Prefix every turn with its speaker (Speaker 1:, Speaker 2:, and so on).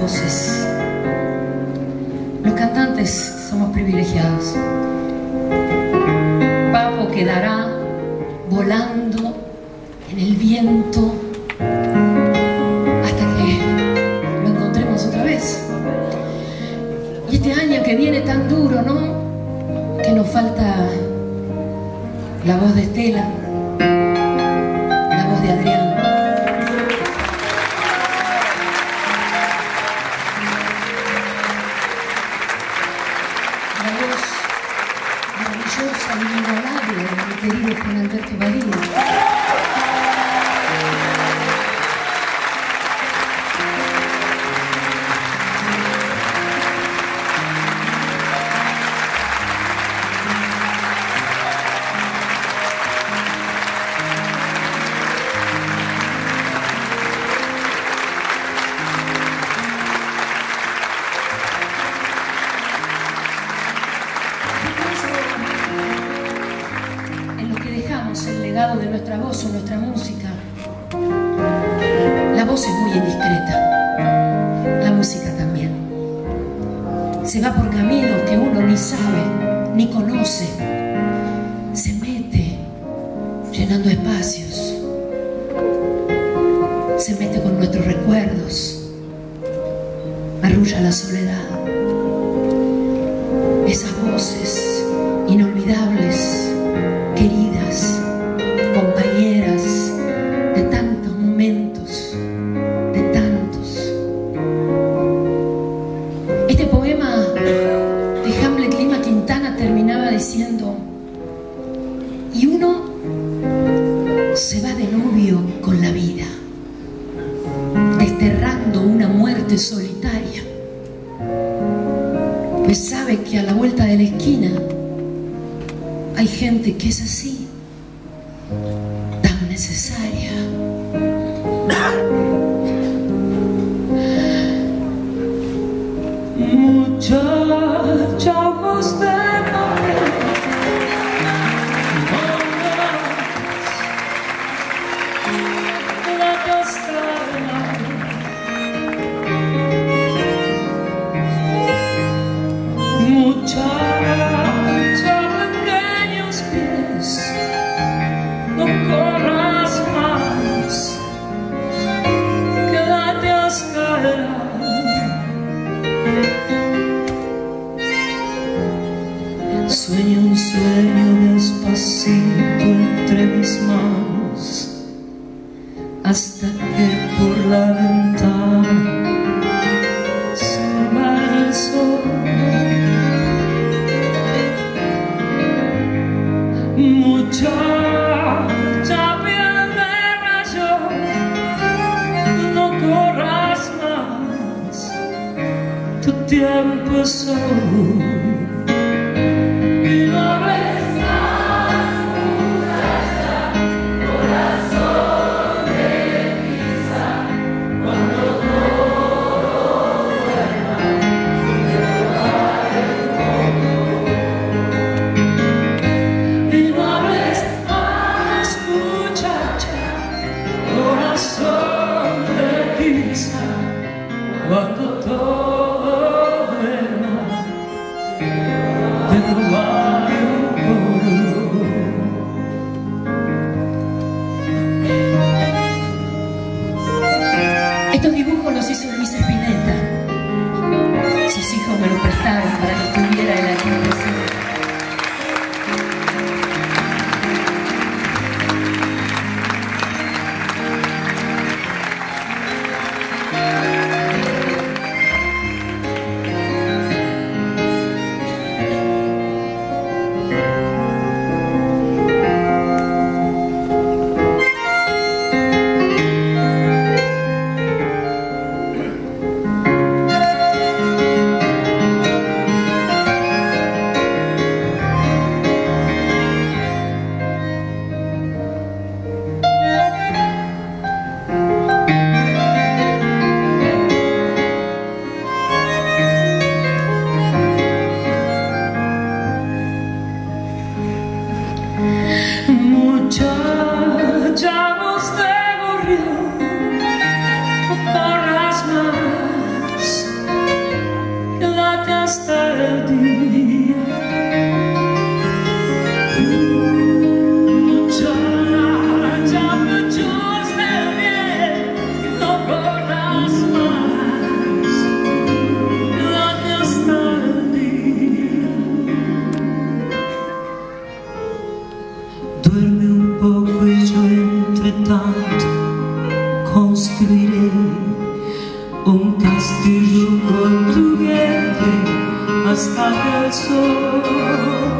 Speaker 1: voces. Los cantantes somos privilegiados. Papo quedará volando en el viento hasta que lo encontremos otra vez. Y este año que viene tan duro, ¿no? Que nos falta la voz de Estela, Camilla Labile, che vive con Alberto Maria. Nuestra voz o nuestra música. La voz es muy indiscreta, la música también. Se va por caminos que uno ni sabe, ni conoce. Se mete llenando espacios. Se mete con nuestros recuerdos. Arrulla la soledad. Esas voces inolvidables, solitaria pues sabe que a la vuelta de la esquina hay gente que es así, tan necesaria.
Speaker 2: Sueño un sueño despacito entre mis manos, hasta que por la ventana tiempo es hoy. Muchacha, nos de gorrión un castillo con tu gente hasta el sol.